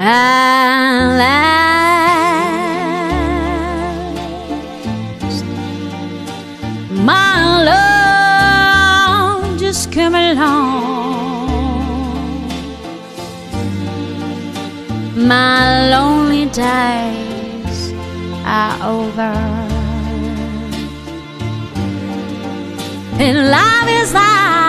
at last. My love just came along. My lonely days are over. And love is like